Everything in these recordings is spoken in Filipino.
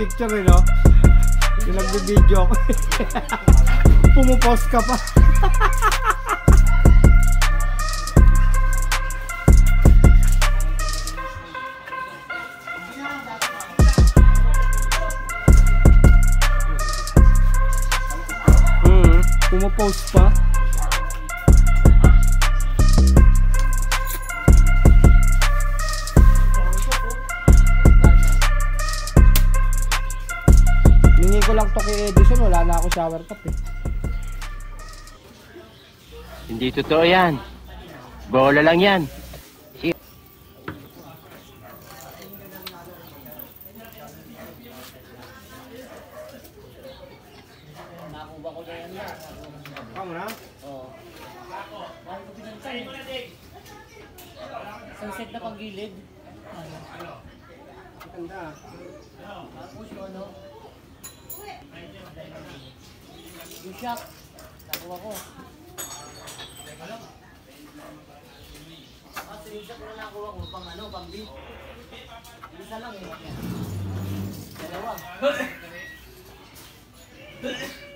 Picture eh, no? Yung nagbe-video ako. Pumupost ka pa. ko lang to kay Edison, wala na ako shower cap eh. Hindi totoo yan. Bola lang yan. Kamu na? Sunset na panggilid. Ganda. Tapos yung Yung shock. Nakuha ko. Kasi yung shock na nakuha ko pang ano, pang beat. Isa lang eh. Dalawa. Ano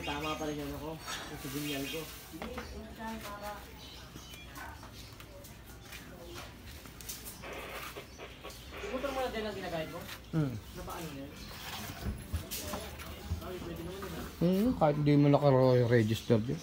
may tama pa rin yan ako. Yung signal ko. Putang mo na din ang ginagamit mo? Hmm. Na paano yun? Hmm, kahit hindi mo naka-register yun.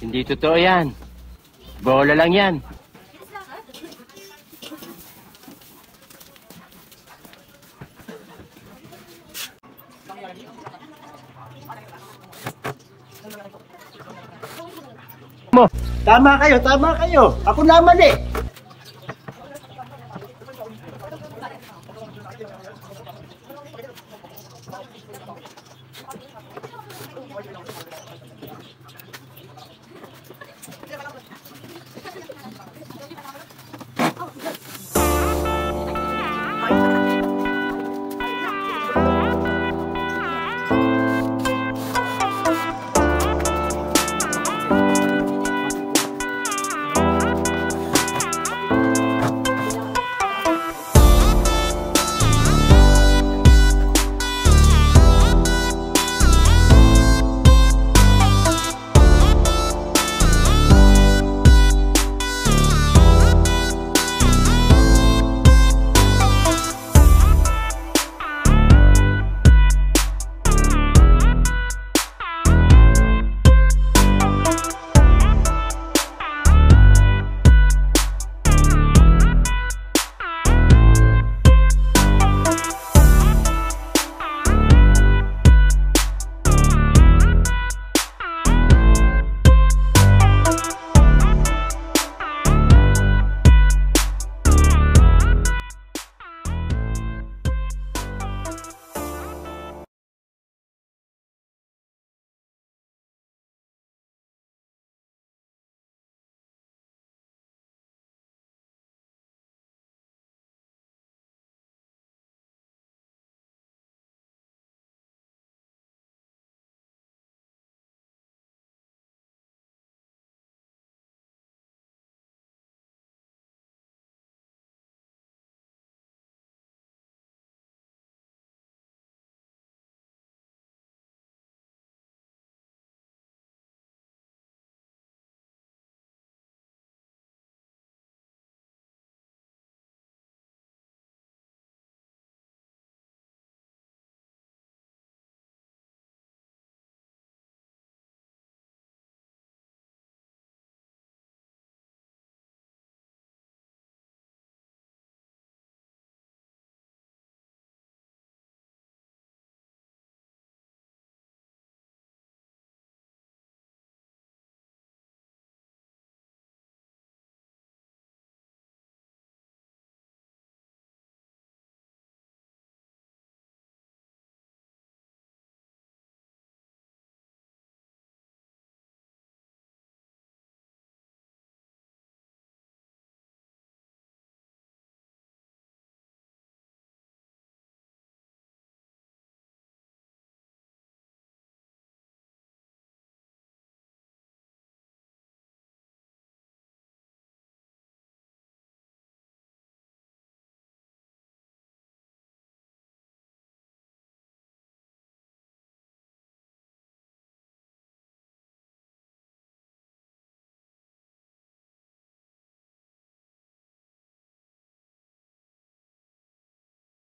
Hindi totoo yan. Bola lang yan. Tama kayo, tama kayo. Ako naman eh.